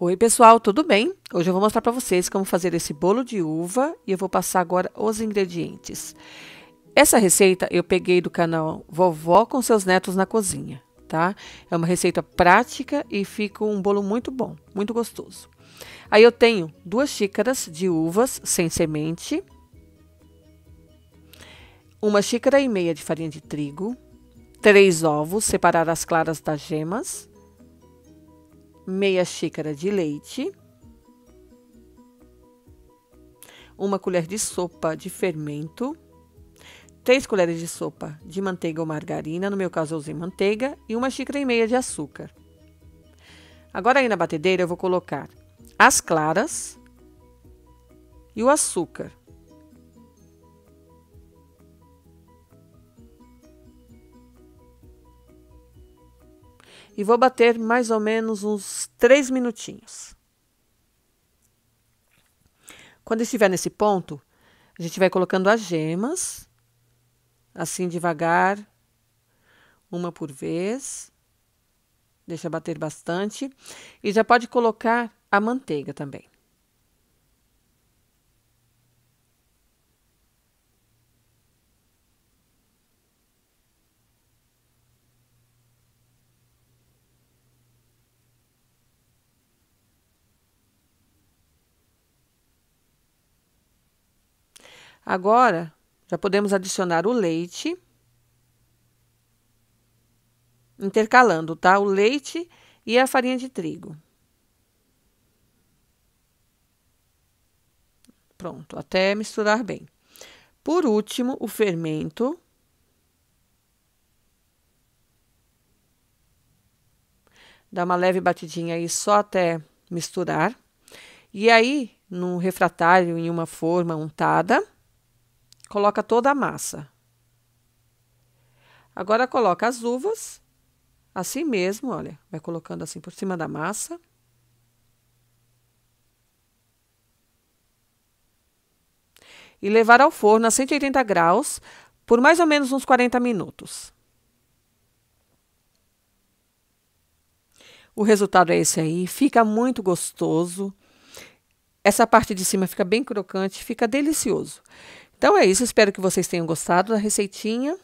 Oi, pessoal, tudo bem? Hoje eu vou mostrar para vocês como fazer esse bolo de uva e eu vou passar agora os ingredientes. Essa receita eu peguei do canal Vovó com seus netos na cozinha, tá? É uma receita prática e fica um bolo muito bom, muito gostoso. Aí eu tenho duas xícaras de uvas sem semente, uma xícara e meia de farinha de trigo, três ovos, separar as claras das gemas, meia xícara de leite, uma colher de sopa de fermento, três colheres de sopa de manteiga ou margarina, no meu caso eu usei manteiga, e uma xícara e meia de açúcar. Agora aí na batedeira eu vou colocar as claras e o açúcar. E vou bater mais ou menos uns três minutinhos. Quando estiver nesse ponto, a gente vai colocando as gemas, assim devagar, uma por vez. Deixa bater bastante. E já pode colocar a manteiga também. Agora, já podemos adicionar o leite, intercalando, tá? O leite e a farinha de trigo. Pronto, até misturar bem. Por último, o fermento. Dá uma leve batidinha aí só até misturar. E aí, no refratário, em uma forma untada, coloca toda a massa. Agora coloca as uvas, assim mesmo, olha, vai colocando assim por cima da massa. E levar ao forno a 180 graus por mais ou menos uns 40 minutos. O resultado é esse aí, fica muito gostoso. Essa parte de cima fica bem crocante, fica delicioso. Então é isso, espero que vocês tenham gostado da receitinha.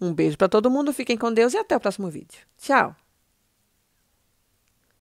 Um beijo para todo mundo, fiquem com Deus e até o próximo vídeo. Tchau!